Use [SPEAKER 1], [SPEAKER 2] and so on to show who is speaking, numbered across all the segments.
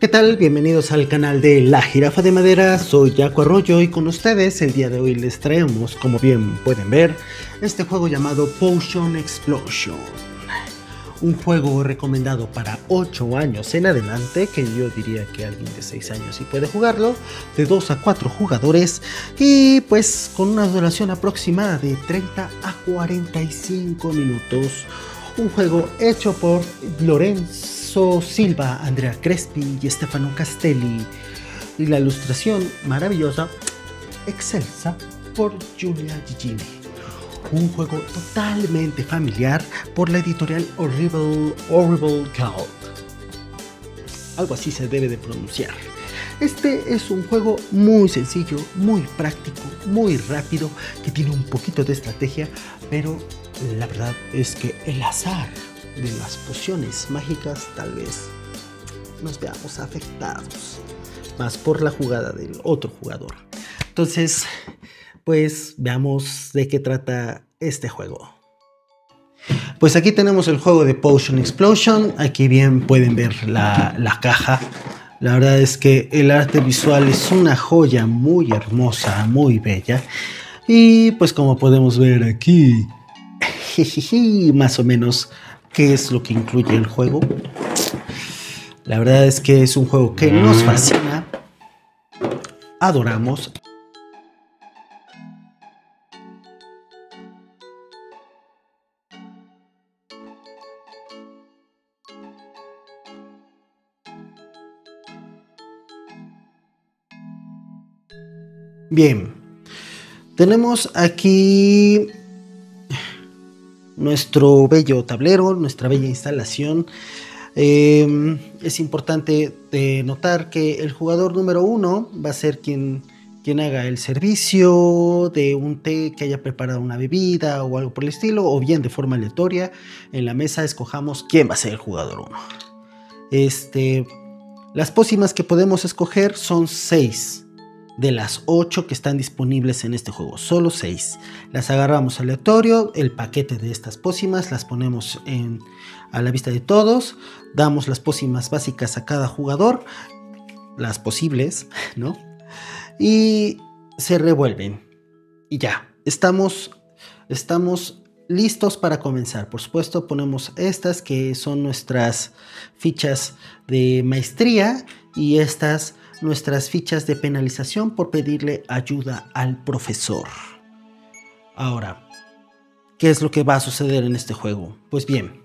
[SPEAKER 1] ¿Qué tal? Bienvenidos al canal de La Jirafa de Madera, soy Jaco Arroyo y con ustedes el día de hoy les traemos, como bien pueden ver, este juego llamado Potion Explosion. Un juego recomendado para 8 años en adelante, que yo diría que alguien de 6 años sí puede jugarlo, de 2 a 4 jugadores y pues con una duración aproximada de 30 a 45 minutos. Un juego hecho por Lorenzo Silva, Andrea Crespi y Stefano Castelli. Y la ilustración maravillosa, excelsa, por Giulia Gigini. Un juego totalmente familiar por la editorial Horrible, Horrible Cult. Algo así se debe de pronunciar. Este es un juego muy sencillo, muy práctico, muy rápido, que tiene un poquito de estrategia, pero la verdad es que el azar de las pociones mágicas tal vez nos veamos afectados más por la jugada del otro jugador. Entonces, pues veamos de qué trata este juego. Pues aquí tenemos el juego de Potion Explosion. Aquí bien pueden ver la, la caja. La verdad es que el arte visual es una joya muy hermosa, muy bella. Y pues como podemos ver aquí, más o menos qué es lo que incluye el juego. La verdad es que es un juego que nos fascina, adoramos. Bien, tenemos aquí nuestro bello tablero, nuestra bella instalación. Em, es importante notar que el jugador número uno va a ser quien, quien haga el servicio de un té que haya preparado una bebida o algo por el estilo, o bien de forma aleatoria. En la mesa escojamos quién va a ser el jugador uno. Este, las pócimas que podemos escoger son seis de las 8 que están disponibles en este juego, solo 6. Las agarramos aleatorio, el paquete de estas pócimas las ponemos a la vista de todos, damos las pócimas básicas a cada jugador, las posibles, ¿no? Y se revuelven. Y ya, estamos, estamos listos para comenzar. Por supuesto, ponemos estas que son nuestras fichas de maestría y estas nuestras fichas de penalización por pedirle ayuda al profesor. Ahora, ¿qué es lo que va a suceder en este juego? Pues bien,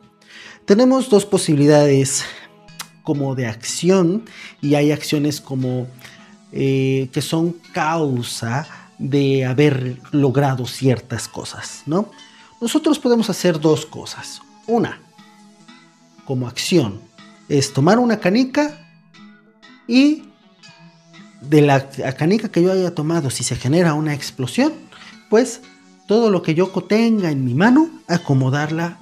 [SPEAKER 1] tenemos dos posibilidades como de acción y hay acciones como eh, que son causa de haber logrado ciertas cosas, ¿no? Nosotros podemos hacer dos cosas. Una, como acción, es tomar una canica y de la canica que yo haya tomado, si se genera una explosión, pues todo lo que yo tenga en mi mano, acomodarla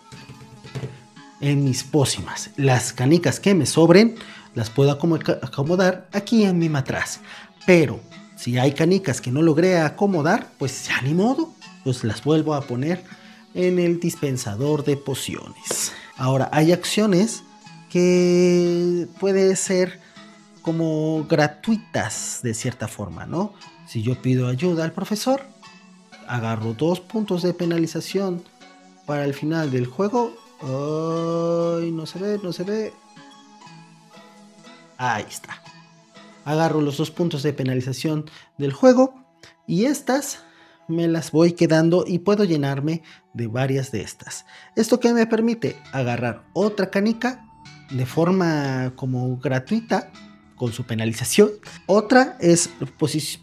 [SPEAKER 1] en mis pócimas. Las canicas que me sobren, las puedo acomodar aquí en mi matraz. Pero si hay canicas que no logré acomodar, pues ya ni modo, pues las vuelvo a poner en el dispensador de pociones. Ahora, hay acciones que puede ser como gratuitas de cierta forma, ¿no? Si yo pido ayuda al profesor, agarro dos puntos de penalización para el final del juego. Ay, no se ve, no se ve. Ahí está. Agarro los dos puntos de penalización del juego y estas me las voy quedando y puedo llenarme de varias de estas. Esto que me permite agarrar otra canica de forma como gratuita con su penalización. Otra es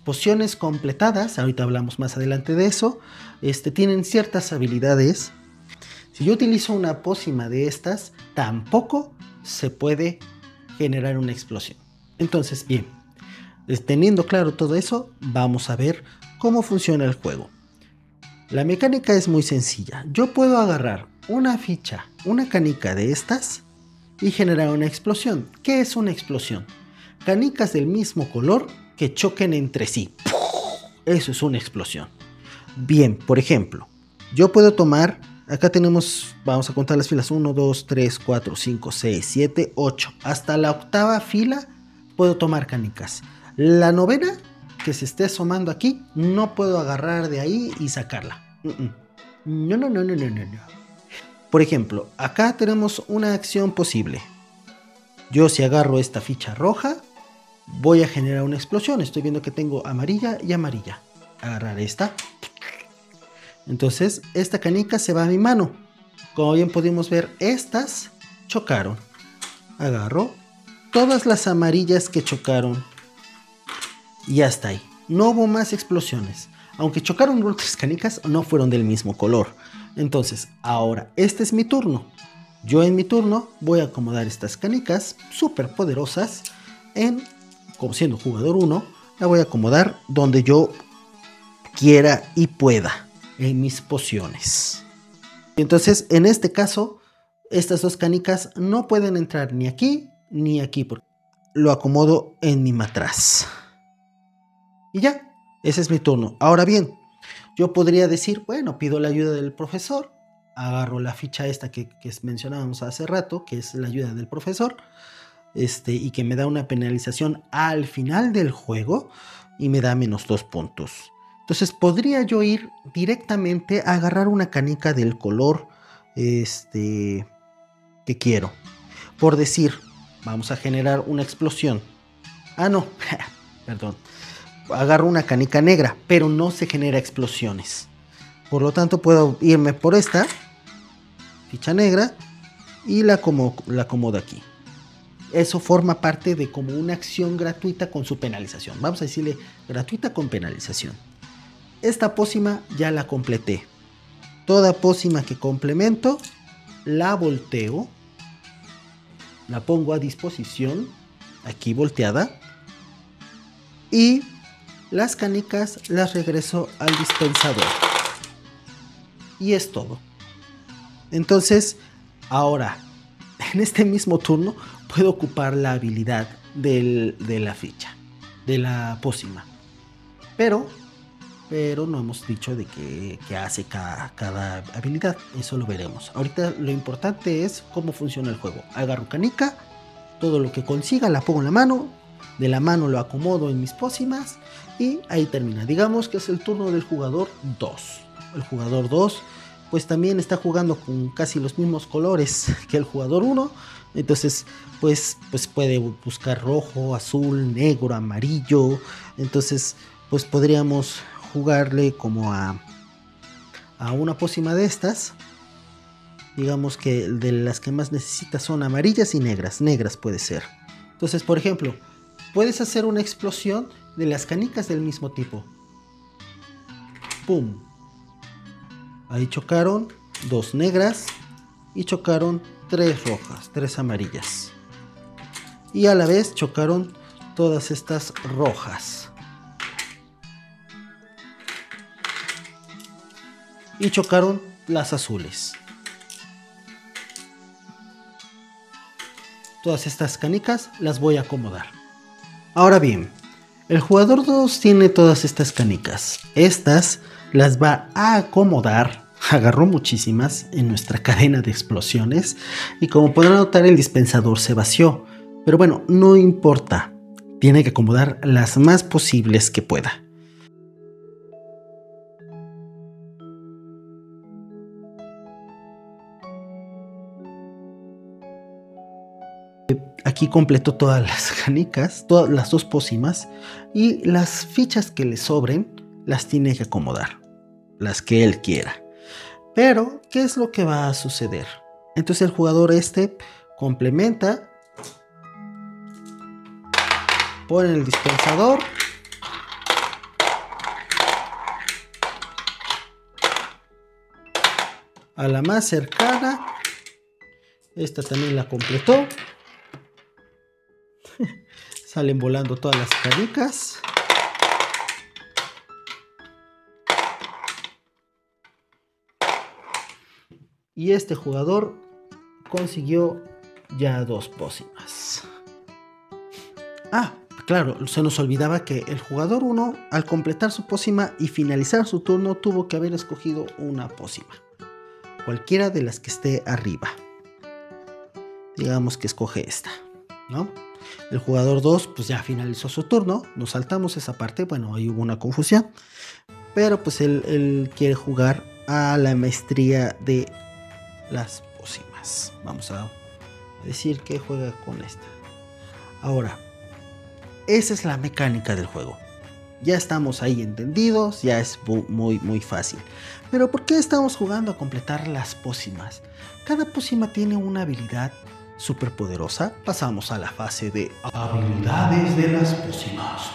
[SPEAKER 1] pociones completadas, ahorita hablamos más adelante de eso. Este, tienen ciertas habilidades. Si yo utilizo una pócima de estas, tampoco se puede generar una explosión. Entonces, bien, teniendo claro todo eso, vamos a ver cómo funciona el juego. La mecánica es muy sencilla. Yo puedo agarrar una ficha, una canica de estas y generar una explosión. ¿Qué es una explosión? Canicas del mismo color que choquen entre sí. Eso es una explosión. Bien, por ejemplo, yo puedo tomar, acá tenemos, vamos a contar las filas, 1, 2, 3, 4, 5, 6, 7, 8. Hasta la octava fila puedo tomar canicas. La novena que se esté asomando aquí, no puedo agarrar de ahí y sacarla. No, no, no, no, no, no. Por ejemplo, acá tenemos una acción posible. Yo si agarro esta ficha roja, voy a generar una explosión. Estoy viendo que tengo amarilla y amarilla. Agarrar esta. Entonces, esta canica se va a mi mano. Como bien pudimos ver, estas chocaron. Agarro todas las amarillas que chocaron. Y hasta ahí. No hubo más explosiones. Aunque chocaron otras canicas, no fueron del mismo color. Entonces, ahora, este es mi turno. Yo en mi turno voy a acomodar estas canicas súper poderosas en, como siendo jugador 1, la voy a acomodar donde yo quiera y pueda en mis pociones. Entonces, en este caso, estas dos canicas no pueden entrar ni aquí ni aquí, porque lo acomodo en mi matraz. Y ya, ese es mi turno. Ahora bien, yo podría decir, bueno, pido la ayuda del profesor, agarro la ficha esta que, que mencionábamos hace rato, que es la ayuda del profesor, este, y que me da una penalización al final del juego y me da menos dos puntos. Entonces podría yo ir directamente a agarrar una canica del color este, que quiero. Por decir, vamos a generar una explosión. Ah, no, perdón. Agarro una canica negra, pero no se genera explosiones. Por lo tanto, puedo irme por esta ficha negra y la, como, la acomodo aquí. Eso forma parte de como una acción gratuita con su penalización. Vamos a decirle gratuita con penalización. Esta pócima ya la completé. Toda pócima que complemento, la volteo, la pongo a disposición, aquí volteada, y las canicas las regreso al dispensador. Y es todo. Entonces, ahora, en este mismo turno, puedo ocupar la habilidad de la ficha, de la pócima. Pero pero no hemos dicho de qué, hace cada, cada, habilidad. Eso lo veremos. Ahorita lo importante es cómo funciona el juego. Agarro canica, todo lo que consiga la pongo en la mano, de la mano lo acomodo en mis pócimas y ahí termina. Digamos que es el turno del jugador 2. El jugador 2 pues también está jugando con casi los mismos colores que el jugador 1. Entonces, pues, pues puede buscar rojo, azul, negro, amarillo. Entonces, pues podríamos jugarle como a, a una pócima de estas. Digamos que de las que más necesitas son amarillas y negras. Negras puede ser. Entonces, por ejemplo, puedes hacer una explosión de las canicas del mismo tipo. ¡Pum! Ahí chocaron dos negras y chocaron tres rojas, tres amarillas. Y a la vez chocaron todas estas rojas. y chocaron las azules. Todas estas canicas las voy a acomodar. Ahora bien, el jugador 2 tiene todas estas canicas. Estas las va a acomodar. Agarró muchísimas en nuestra cadena de explosiones y como podrán notar el dispensador se vació. Pero bueno, no importa. Tiene que acomodar las más posibles que pueda. Aquí completó todas las canicas, todas las dos pócimas y las fichas que le sobren las tiene que acomodar, las que él quiera. Pero, ¿qué es lo que va a suceder? Entonces el jugador este complementa, pone el dispensador, a la más cercana, esta también la completó. Salen volando todas las canicas. Y este jugador consiguió ya dos pócimas. Ah, claro, se nos olvidaba que el jugador 1, al completar su pócima y finalizar su turno, tuvo que haber escogido una pócima. Cualquiera de las que esté arriba. Digamos que escoge esta, ¿no? El jugador 2 pues ya finalizó su turno, nos saltamos esa parte, bueno, ahí hubo una confusión, pero pues él, él quiere jugar a la maestría de las pócimas. Vamos a decir que juega con esta. Ahora, esa es la mecánica del juego. Ya estamos ahí entendidos, ya es muy muy fácil. Pero ¿por qué estamos jugando a completar las pócimas? Cada pócima tiene una habilidad súper poderosa. Pasamos a la fase de habilidades de las pócimas.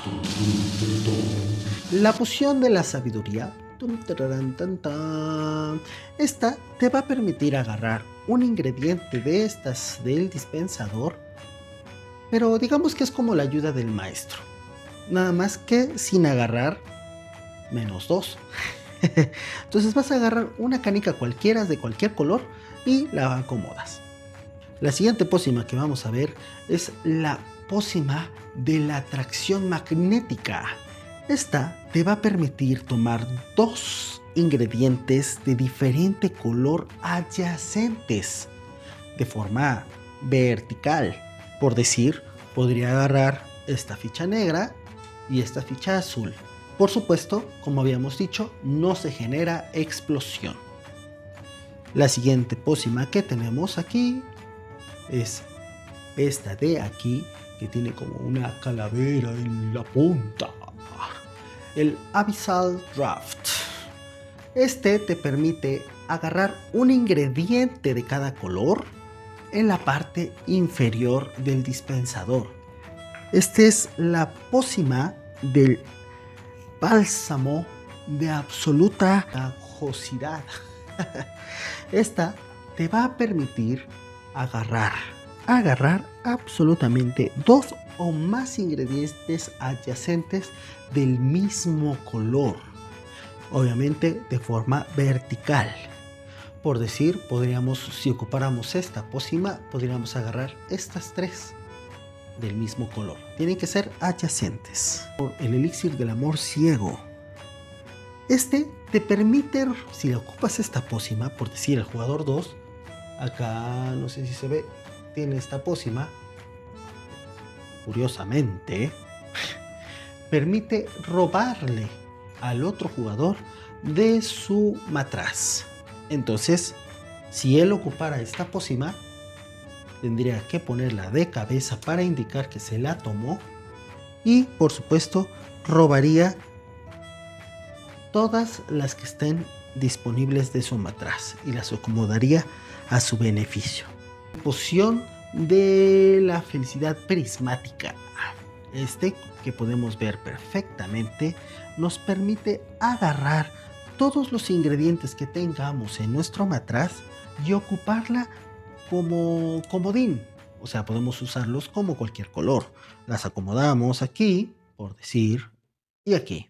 [SPEAKER 1] La poción de la sabiduría. Esta te va a permitir agarrar un ingrediente de estas del dispensador. Pero digamos que es como la ayuda del maestro. Nada más que sin agarrar menos dos. Entonces vas a agarrar una canica cualquiera de cualquier color y la acomodas. La siguiente pócima que vamos a ver es la pócima de la atracción magnética. Esta te va a permitir tomar dos ingredientes de diferente color adyacentes de forma vertical. Por decir, podría agarrar esta ficha negra y esta ficha azul. Por supuesto, como habíamos dicho, no se genera explosión. La siguiente pócima que tenemos aquí es esta de aquí, que tiene como una calavera en la punta. El Abyssal Draft. Este te permite agarrar un ingrediente de cada color en la parte inferior del dispensador. Esta es la pócima del bálsamo de absoluta ajosidad. Esta te va a permitir agarrar, agarrar absolutamente dos o más ingredientes adyacentes del mismo color, obviamente de forma vertical. Por decir, podríamos, si ocupáramos esta pócima, podríamos agarrar estas tres del mismo color. Tienen que ser adyacentes. El elixir del amor ciego. Este te permite, si le ocupas esta pócima, por decir el jugador 2, acá no sé si se ve, tiene esta pócima, curiosamente, permite robarle al otro jugador de su matraz. Entonces, si él ocupara esta pócima, tendría que ponerla de cabeza para indicar que se la tomó y, por supuesto, robaría todas las que estén disponibles de su matraz y las acomodaría a su beneficio. Poción de la felicidad prismática. Este que podemos ver perfectamente nos permite agarrar todos los ingredientes que tengamos en nuestro matraz y ocuparla como comodín. O sea, podemos usarlos como cualquier color. Las acomodamos aquí, por decir, y aquí,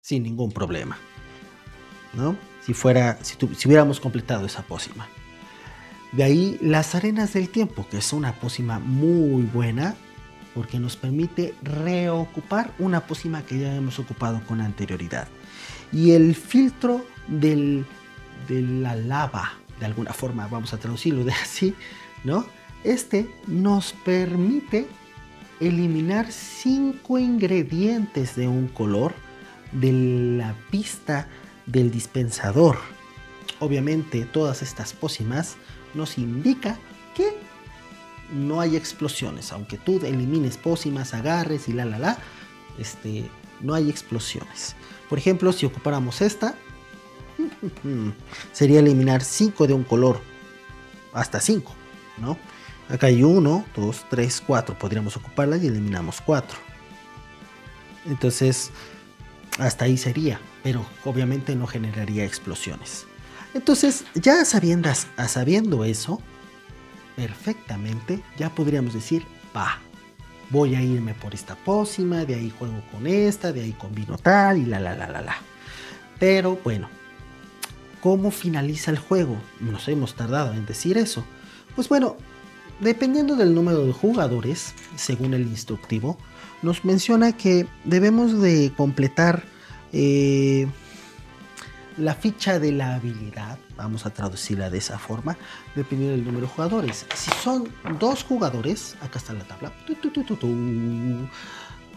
[SPEAKER 1] sin ningún problema. ¿No? Si fuera, si, hubiéramos completado esa pócima. De ahí las arenas del tiempo, que es una pócima muy buena porque nos permite reocupar una pócima que ya hemos ocupado con anterioridad. Y el filtro de la lava, de alguna forma vamos a traducirlo de así, ¿no? Este nos permite eliminar cinco ingredientes de un color de la pista del dispensador. Obviamente todas estas pócimas nos indica que no hay explosiones. Aunque tú elimines pócimas, agarres y la la la, este, no hay explosiones. Por ejemplo, si ocupáramos esta, sería eliminar 5 de un color, hasta 5, ¿no? Acá hay 1, 2, 3, 4. Podríamos ocuparla y eliminamos 4. Entonces, hasta ahí sería, pero obviamente no generaría explosiones. Entonces, ya sabiendo, eso, perfectamente, ya podríamos decir, va, voy a irme por esta pócima, de ahí juego con esta, de ahí combino tal y la la la la la. Pero bueno, ¿cómo finaliza el juego? Nos hemos tardado en decir eso. Pues bueno, dependiendo del número de jugadores, según el instructivo, nos menciona que debemos de completar eh, la ficha de la habilidad, vamos a traducirla de esa forma, dependiendo del número de jugadores. Si son dos jugadores, acá está la tabla,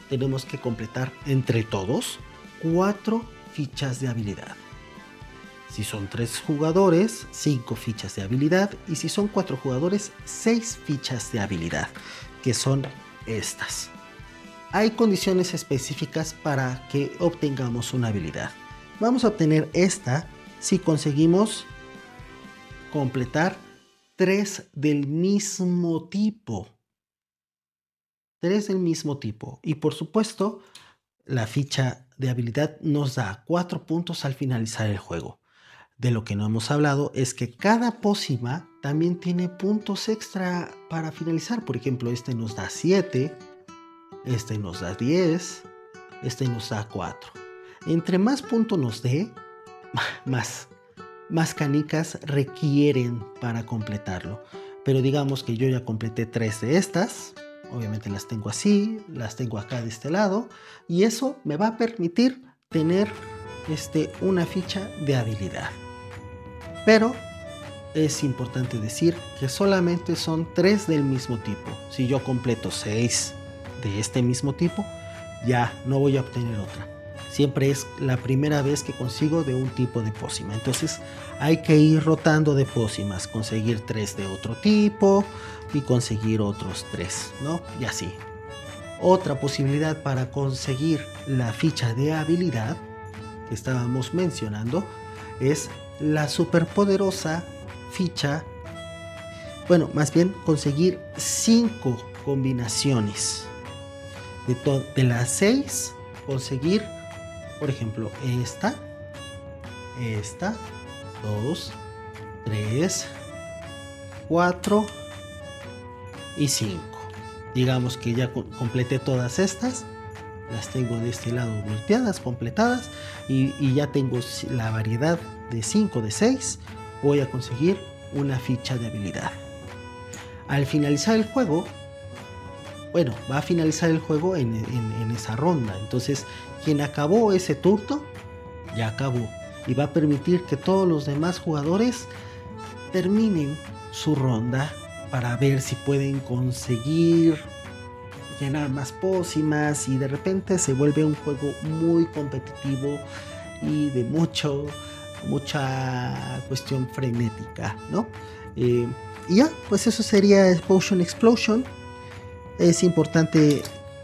[SPEAKER 1] tenemos que completar entre todos cuatro fichas de habilidad. Si son tres jugadores, cinco fichas de habilidad. Y si son cuatro jugadores, seis fichas de habilidad, que son estas. Hay condiciones específicas para que obtengamos una habilidad. Vamos a obtener esta si conseguimos completar tres del mismo tipo. Tres del mismo tipo. Y por supuesto, la ficha de habilidad nos da cuatro puntos al finalizar el juego. De lo que no hemos hablado es que cada pócima también tiene puntos extra para finalizar. Por ejemplo, este nos da 7, este nos da 10, este nos da 4. Entre más puntos nos dé, más, más canicas requieren para completarlo. Pero digamos que yo ya completé 3 de estas. Obviamente las tengo así, las tengo acá de este lado. Y eso me va a permitir tener este, una ficha de habilidad. Pero es importante decir que solamente son tres del mismo tipo. Si yo completo seis de este mismo tipo, ya no voy a obtener otra. Siempre es la primera vez que consigo de un tipo de pócima. Entonces hay que ir rotando de pócimas, conseguir tres de otro tipo y conseguir otros tres, ¿no? Y así. Otra posibilidad para conseguir la ficha de habilidad que estábamos mencionando es la superpoderosa ficha, bueno, más bien conseguir cinco combinaciones. De, de las seis, conseguir, por ejemplo, esta, esta, dos, tres, cuatro y cinco. Digamos que ya completé todas estas las tengo de este lado volteadas, completadas y, y, ya tengo la variedad de 5 de 6 voy a conseguir una ficha de habilidad. Al finalizar el juego, bueno, va a finalizar el juego en, esa ronda. Entonces, quien acabó ese turno, ya acabó. Y va a permitir que todos los demás jugadores terminen su ronda para ver si pueden conseguir llenar más pócimas y de repente se vuelve un juego muy competitivo y de mucho mucha cuestión frenética, ¿no? Eh, y ya, pues eso sería Potion Explosion. Es importante,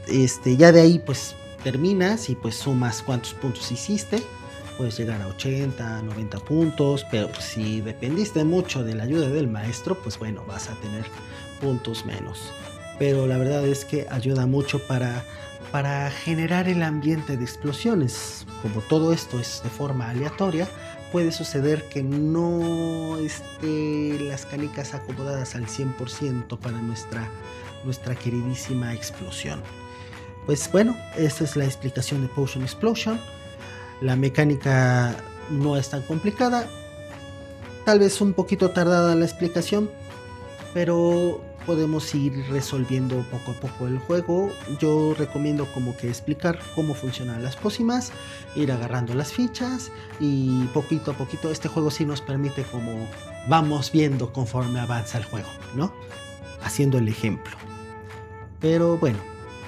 [SPEAKER 1] este, ya de ahí pues terminas y pues sumas cuántos puntos hiciste. Puedes llegar a 80, 90 puntos, pero pues, si dependiste mucho de la ayuda del maestro, pues bueno, vas a tener puntos menos. Pero la verdad es que ayuda mucho para, para generar el ambiente de explosiones. Como todo esto es de forma aleatoria, puede suceder que no esté las canicas acomodadas al 100% para nuestra, nuestra queridísima explosión. Pues bueno, esta es la explicación de Potion Explosion. La mecánica no es tan complicada. Tal vez un poquito tardada la explicación, pero podemos ir resolviendo poco a poco el juego. Yo recomiendo como que explicar cómo funcionan las pócimas, ir agarrando las fichas y poquito a poquito este juego sí nos permite como vamos viendo conforme avanza el juego, ¿no? Haciendo el ejemplo. Pero bueno,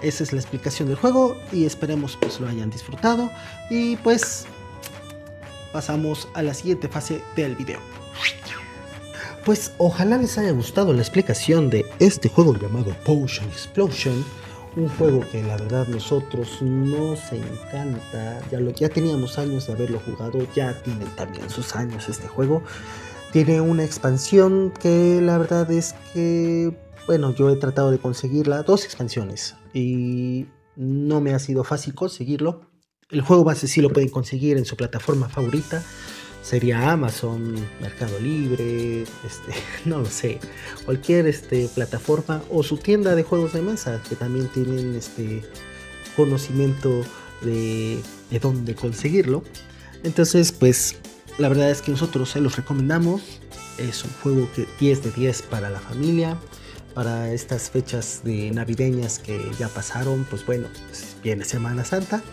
[SPEAKER 1] esa es la explicación del juego y esperemos pues lo hayan disfrutado y pues pasamos a la siguiente fase del video. Pues ojalá les haya gustado la explicación de este juego llamado Potion Explosion. Un juego que la verdad nosotros nos encanta. Ya, lo, ya teníamos años de haberlo jugado. Ya tiene también sus años este juego. Tiene una expansión que la verdad es que... Bueno, yo he tratado de conseguirla. Dos expansiones. Y no me ha sido fácil conseguirlo. El juego base sí lo pueden conseguir en su plataforma favorita sería Amazon, Mercado Libre, este, no lo sé, cualquier este, plataforma o su tienda de juegos de mesa que también tienen este conocimiento de, de dónde conseguirlo. Entonces, pues la verdad es que nosotros se los recomendamos. Es un juego que 10 de 10 para la familia. Para estas fechas de navideñas que ya pasaron, pues bueno, pues viene Semana Santa.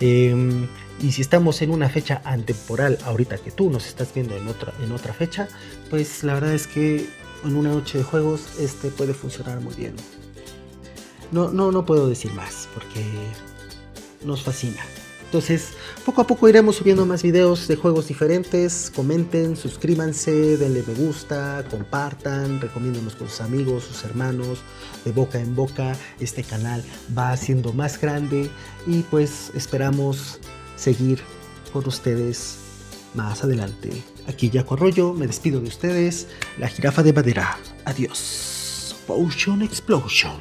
[SPEAKER 1] Em, y si estamos en una fecha antemporal, ahorita que tú nos estás viendo en otra, en otra fecha, pues la verdad es que en una noche de juegos este puede funcionar muy bien. No, no, no puedo decir más porque nos fascina. Entonces, poco a poco iremos subiendo más videos de juegos diferentes. Comenten, suscríbanse, denle me gusta, compartan, recomiéndonos con sus amigos, sus hermanos, de boca en boca. Este canal va haciendo más grande y pues esperamos seguir con ustedes más adelante. Aquí Jaco Arroyo, me despido de ustedes. La jirafa de madera. Adiós. Potion Explosion.